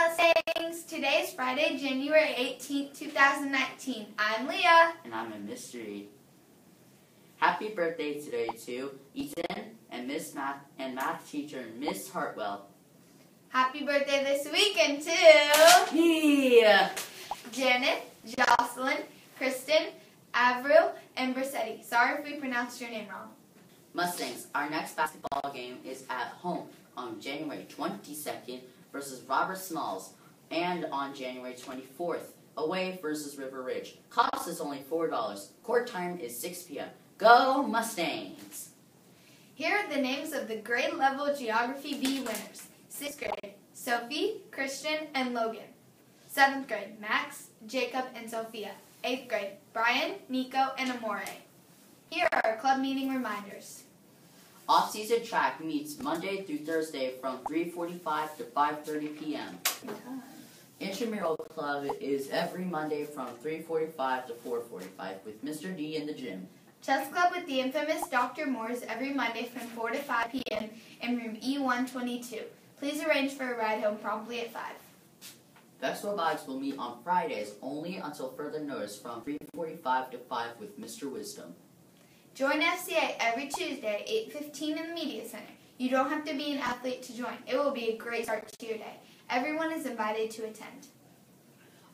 Mustangs! Today is Friday, January 18th, 2019. I'm Leah. And I'm a mystery. Happy birthday today to Ethan and Miss Math and math teacher Miss Hartwell. Happy birthday this weekend to Yeah. Janet, Jocelyn, Kristen, Avril, and Brissetti. Sorry if we pronounced your name wrong. Mustangs, our next basketball game is at home on January 22nd versus Robert Smalls and on January 24th away versus River Ridge. Cost is only $4. Court time is 6 p.m. Go Mustangs! Here are the names of the grade level Geography Bee winners. 6th grade, Sophie, Christian, and Logan. 7th grade, Max, Jacob, and Sophia. 8th grade, Brian, Nico, and Amore. Here are our club meeting reminders. Off-season track meets Monday through Thursday from 3:45 to 5:30 p.m. Intramural club is every Monday from 3:45 to 4:45 with Mr. D in the gym. Chess Club with the infamous Dr. Moore is every Monday from 4 to 5 p.m. in room E122. Please arrange for a ride home promptly at 5. Vexwell Vibes will meet on Fridays only until further notice from 3:45 to 5 with Mr. Wisdom. Join FCA every Tuesday at 8.15 in the Media Center. You don't have to be an athlete to join. It will be a great start to your day. Everyone is invited to attend.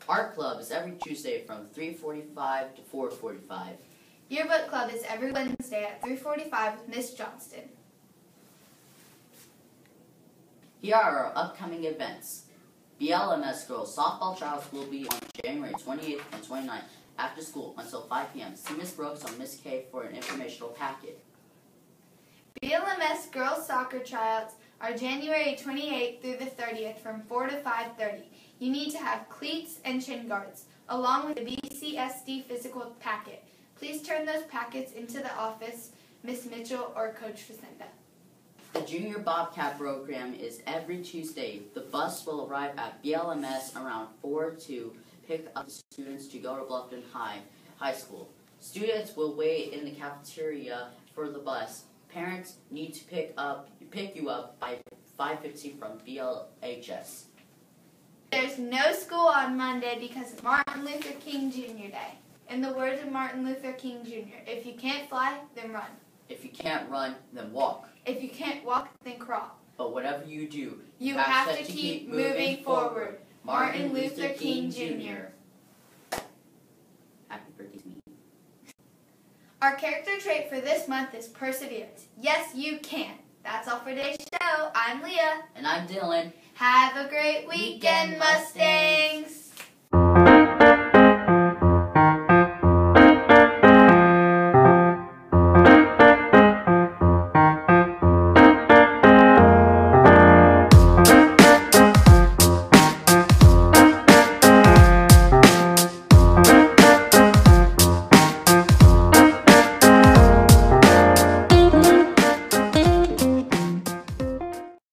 Art Club is every Tuesday from 3:45 to 4:45. Yearbook Club is every Wednesday at 3.45 with Miss Johnston. Here are our upcoming events. BLMS girls softball trials will be on January 28th and 29th after school until 5 p.m. See Miss Brooks or Miss K for an informational packet. BLMS girls soccer tryouts are January 28th through the 30th from 4 to 5.30. You need to have cleats and shin guards, along with the BCSD physical packet. Please turn those packets into the office, Miss Mitchell or Coach Facenda. The Junior Bobcat program is every Tuesday. The bus will arrive at BLMS around 4 to pick up the students to go to Bluffton High High School. Students will wait in the cafeteria for the bus. Parents need to pick up pick you up by 5:15 from BLHS. There's no school on Monday because it's Martin Luther King Jr. Day. In the words of Martin Luther King Jr., if you can't fly, then run. If you can't run, then walk. If you can't walk, then crawl. But whatever you do, You have to keep moving forward. Martin Luther King Jr. Happy birthday to me. Our character trait for this month is perseverance. Yes, you can. That's all for today's show. I'm Leah. And I'm Dylan. Have a great weekend, Weekend, Mustangs. Mustangs.